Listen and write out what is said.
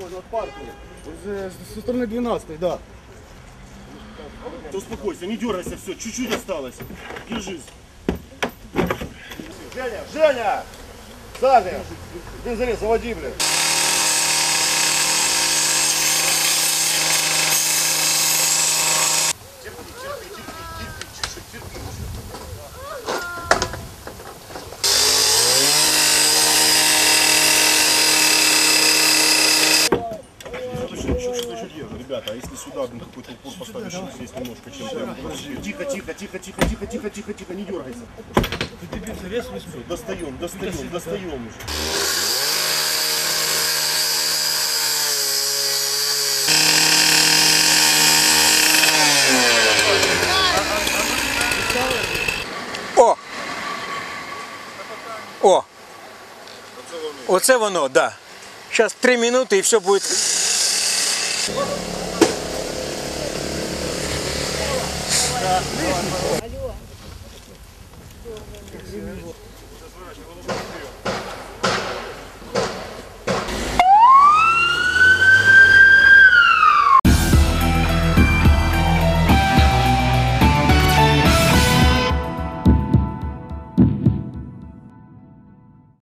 можно от паркинга. Со стороны 12 да. Ты Успокойся, не дергайся, все, чуть-чуть осталось. Держись. Женя, Женя! Сами! Бензолет, заводи, блядь. Ребята, а если сюда блин, какой-то упор поставишь, здесь немножко чем-то. Тихо, тихо, тихо, тихо, тихо, тихо, тихо, тихо, не дергайся. Достаем, достаем, достаем уже. О! О! Оце воно, так. Да. Зараз три минути і все буде.